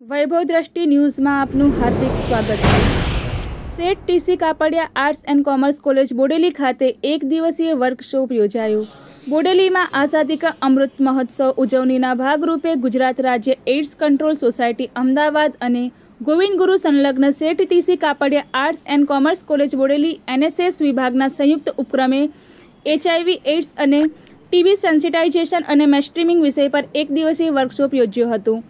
વૈભવ દ્રષ્ટિ ન્યૂઝમાં આપનું હાર્દિક સ્વાગત છે. સ્ટેટ TC Kapadia arts and commerce college Bodeli ખાતે એક દિવસીય વર્કશોપ યોજાયો. બોડેલીમાં આઝાદી કા અમૃત મહોત્સવ ઉજવણીના ભાગરૂપે ગુજરાત રાજ્ય એઇડ્સ કંટ્રોલ સોસાયટી અમદાવાદ અને ગોવિંદ ગુરુ સંલગ્ન Seth TC Kapadia arts and commerce college Bodeli NSS વિભાગના સંયુક્ત ઉપક્રમે એચઆઈવી, એઇડ્સ અને ટીબી સેન્સિટાઇઝેશન અને મેસ્ટ્રીમિંગ વિષય પર એક દિવસીય વર્કશોપ યોજ્યો હતો.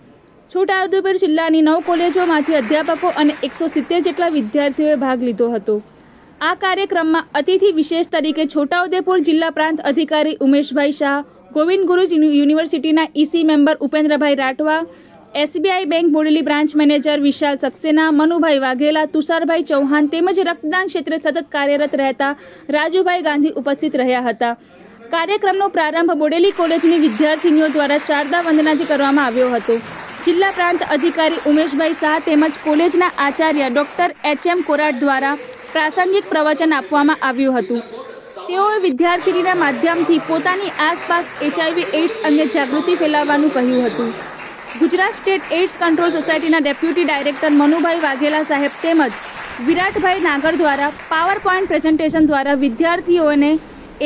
છોટાઉદેપુર જિલ્લાની નવ કોલેજોમાંથી અધ્યાપકો અને એકસો સિત્તેર જેટલા વિદ્યાર્થીઓએ ભાગ લીધો હતો. આ કાર્યક્રમમાં અતિથિ વિશેષ તરીકે છોટાઉદેપુર જિલ્લા પ્રાંત અધિકારી ઉમેશભાઈ શાહ, ગોવિંદ ગુરુ યુનિવર્સિટીના EC member Upendrabhai Rathwa SBI bank Bodeli branch manager Vishal Saxena, Manubhai Vaghela, Tusharbhai Chauhan તેમજ રક્તદાન ક્ષેત્રે સતત કાર્યરત રહેતા રાજુભાઈ ગાંધી ઉપસ્થિત રહ્યા હતા. કાર્યક્રમનો પ્રારંભ બોડેલી કોલેજની વિદ્યાર્થીનીઓ દ્વારા શારદા વંદનાથી કરવામાં આવ્યો હતો. જિલ્લા પ્રાંત અધિકારી ઉમેશભાઈ શાહ તેમજ કોલેજના Acharya doctor H M Korat દ્વારા પ્રાસંગિક પ્રવચન આપવામાં આવ્યું હતું. તેઓએ વિદ્યાર્થીનીના માધ્યમથી પોતાની આસપાસ એચઆઈવી, એઇડ્સ અંગે જાગૃતિ ફેલાવવાનું કહ્યું હતું. ગુજરાત સ્ટેટ એઇડ્સ કંટ્રોલ સોસાયટીના ડેપ્યુટી ડાયરેક્ટર મનુભાઈ વાઘેલા સાહેબ તેમજ વિરાટભાઈ નાગર દ્વારા પાવર પોઈન્ટ પ્રેઝન્ટેશન દ્વારા વિદ્યાર્થીઓને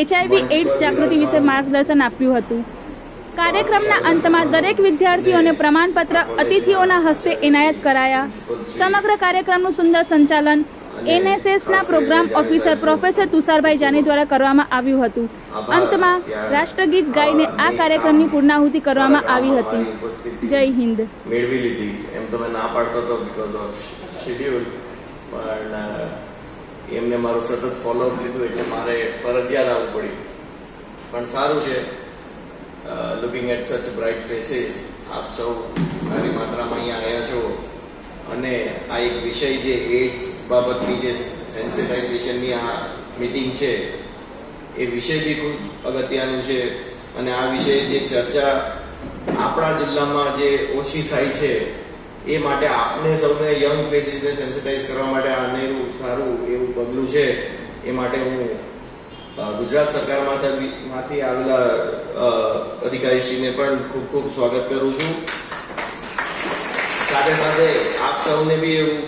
એચઆઈવી, એઇડ્સ જાગૃતિ વિશે માર્ગદર્શન આપ્યું હતું. કાર્યક્રમના અંતમાં દરેક વિદ્યાર્થીઓને પ્રમાણપત્ર, અતિથિઓના હસ્તે એનાયત કરાયા. સમગ્ર કાર્યક્રમનું સુંદર સંચાલન એનએસએસના program officer professor Tusharbhai Jani દ્વારા કરવામાં આવ્યું હતું. અંતમાં રાષ્ટ્રગીત ગાઈને આ કાર્યક્રમની પૂર્ણાહુતિ કરવામાં આવી હતી. જય હિન્દ. મેળવી લીધી. એમ તો મેં ના પાડતો હતો બીકોઝ ઓફ શેડ્યુલ પણ એમને મારું સતત ફોલોઅપ લીધું એટલે મારે ફરજિયાત આવવું પડ્યું. પણ સારું છે. Looking at such bright faces આપ સૌ સારી માત્રામાં અહીંયા આવ્યા છો. અને આ એક વિષય જે એડ્સ બાબતની જે સેન્સિટાઇઝેશનની આ મીટિંગ છે, એ વિષય બી ખૂબ અગત્યનું છે. અને આ વિષય જે ચર્ચા આપણા જિલ્લામાં જે ઓછી થાય છે, એ માટે આપને સૌને યંગ ફેસીસને સેન્સિટાઇઝ કરવા માટે આ સારું એવું પગલું છે. એ માટે હું ગુજરાત સરકારમાંથી આવેલા અધિકારીશ્રીને પણ ખૂબ ખૂબ સ્વાગત કરું છું. સાથે સાથે આપ સૌને બી એવું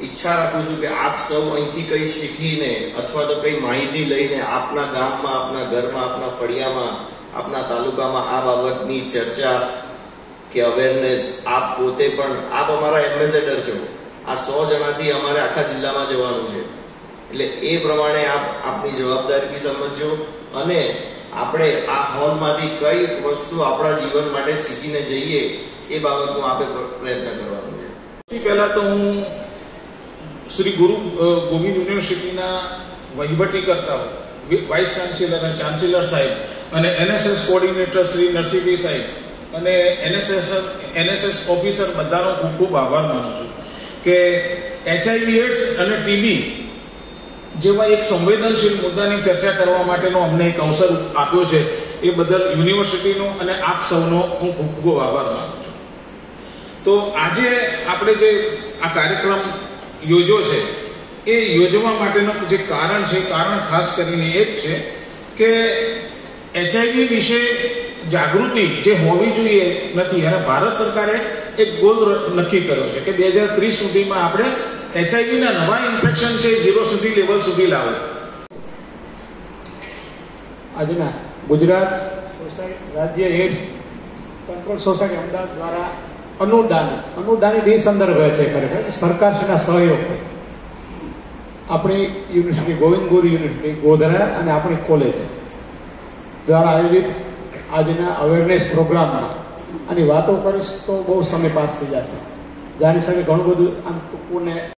ઈચ્છા રાખું છું કે આપ સૌ અહીંથી કઈ શીખીને અથવા તો કઈ માહિતી લઈને આપના ગામમાં, આપના ઘરમાં, આપના ફળિયામાં, આપના તાલુકામાં આ બાબતની ચર્ચા કે અવેરનેસ આપ પોતે પણ, આપ અમારા એમ્બેસેડર છો. આ સો જણાથી અમારે આખા જિલ્લામાં જવાનું છે. એટલે એ પ્રમાણે આપ, આપની જવાબદારી બી સમજજો અને આપણે આ હોલમાંથી કઈ વસ્તુ આપણા જીવન માટે શીખીને જઈએ એ બાબતનું આપણે પ્રયત્ન કરવાનો છે. પહેલા તો હું શ્રી ગુરુ ગોવિંદ યુનિવર્સિટીના વહીવટી કરતા વાઇસ ચાન્સેલર અને ચાન્સેલર સાહેબ અને એનએસએસ કોઓર્ડિનેટર શ્રી નરસિંહભાઈ સાહેબ અને એનએસએસ એનએસએસ ઓફિસર બધાનો ખૂબ ખૂબ આભાર માનું છું. કે એચઆઈવી એડ્સ અને ટીબી જેવા એક સંવેદનશીલ મુદ્દાની ચર્ચા કરવા માટેનો અમને એક અવસર આપ્યો છે. એ બદલ યુનિવર્સિટીનો અને આપ સૌનો હું ખૂબ ખૂબ આભાર માનું છું. તો આજે આપણે જે આ કાર્યક્રમ યોજ્યો છે, એ યોજવા માટેનું જે કારણ છે, કારણ ખાસ કરીને એ જ છે કે એચઆઈવી વિશે જાગૃતિ જે હોવી જોઈએ નથી. અને ભારત સરકારે એક ગોલ નક્કી કર્યો છે કે બે હજાર ત્રીસ સુધીમાં આપણે એચઆઈવીના નવા ઇન્ફેક્શન છે ઝીરો સુધી લેવલ સુધી લાવો. આજના ગુજરાત રાજ્ય એડ્સ કંટ્રોલ સોસાયટી અમદાવાદ દ્વારા અનુદાન, અનુદાનિત એ સંદર્ભે છે ખરેખર સરકારશ્રીના સહયોગથી. આપણી યુનિવર્સિટી ગોવિંદ ગુરુ યુનિવર્સિટી, ગોધરા અને આપણી કોલેજ દ્વારા આયોજિત આજના અવેરનેસ પ્રોગ્રામમાં આની વાતો કરીશ તો બહુ સમય પાસ થઈ જશે. જાણી શકે ઘણું બધું આમ ટૂંકું